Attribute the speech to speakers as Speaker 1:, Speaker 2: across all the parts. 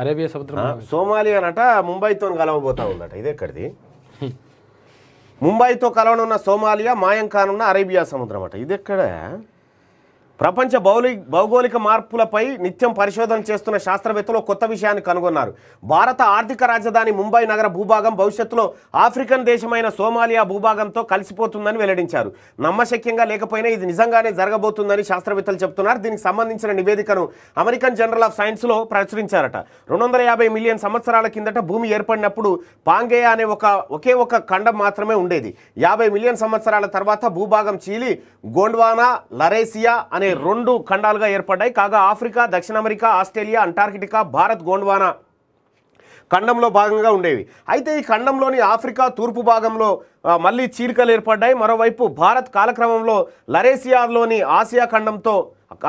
Speaker 1: Arabia సముద్రం
Speaker 2: Somalia అనట ముంబైతో కలవబోతా ఉందట. ఇది ఎక్కడిది? ముంబైతో కలవనున్న సోమాలియా మాయం కానున్న అరేబియా సముద్రం అట. ఇది ఎక్కడ ప్రపంచ భౌలి భౌగోళిక మార్పులపై నిత్యం పరిశోధన చేస్తున్న శాస్త్రవేత్తలు కొత్త విషయాన్ని కనుగొన్నారు. భారత ఆర్థిక రాజధాని ముంబై నగర భూభాగం భవిష్యత్తులో ఆఫ్రికన్ దేశమైన సోమాలియా భూభాగంతో కలిసిపోతుందని వెల్లడించారు. నమ్మశక్యంగా లేకపోయినా ఇది నిజంగానే జరగబోతుందని శాస్త్రవేత్తలు చెబుతున్నారు. దీనికి సంబంధించిన నివేదికను అమెరికన్ జనరల్ ఆఫ్ సైన్స్లో ప్రచురించారట. రెండు వందల యాభై మిలియన్ సంవత్సరాల కిందట భూమి ఏర్పడినప్పుడు పాంగేయ అనే ఒక ఒకే ఒక ఖండం మాత్రమే ఉండేది. యాభై మిలియన్ సంవత్సరాల తర్వాత భూభాగం చీలి గోండ్వానా లరేసియా అనే రెండు ఖండాలుగా ఏర్పడ్డాయి. కాగా ఆఫ్రికా దక్షిణ America Australia Antarctica Bharat Gondwana ఖండంలో భాగంగా ఉండేవి. అయితే ఈ ఖండంలోని ఆఫ్రికా తూర్పు భాగంలో మళ్ళీ చీలికలు ఏర్పడ్డాయి. మరోవైపు భారత్ కాలక్రమంలో లరేసియాలోని ఆసియా ఖండంతో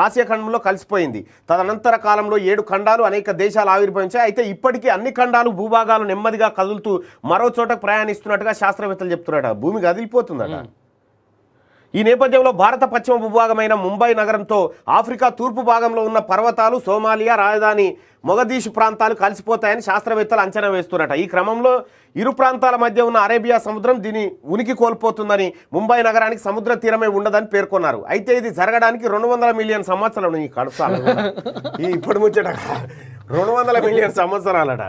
Speaker 2: ఆసియా ఖండంలో కలిసిపోయింది. తదనంతర కాలంలో ఏడు ఖండాలు అనేక దేశాలు ఆవిర్భవించాయి. అయితే ఇప్పటికీ అన్ని ఖండాలు భూభాగాలు నెమ్మదిగా కదులుతూ మరో చోటకు ప్రయాణిస్తున్నట్టుగా శాస్త్రవేత్తలు చెప్తున్నారట. భూమి కదిలిపోతుందట. ఈ నేపథ్యంలో భారత పశ్చిమ భూభాగమైన ముంబై నగరంతో ఆఫ్రికా తూర్పు భాగంలో ఉన్న పర్వతాలు సోమాలియా రాజధాని మొగదీషు ప్రాంతాలు కలిసిపోతాయని శాస్త్రవేత్తలు అంచనా వేస్తున్నట. ఈ క్రమంలో ఇరు ప్రాంతాల మధ్య ఉన్న అరేబియా సముద్రం దీని ఉనికి కోల్పోతుందని ముంబై నగరానికి సముద్ర తీరమే ఉండదని పేర్కొన్నారు. అయితే ఇది జరగడానికి రెండు వందల మిలియన్ సంవత్సరాలు ఈ కడుపు ఈ ఇప్పుడు ముచ్చట రెండు వందల మిలియన్ సంవత్సరాలట.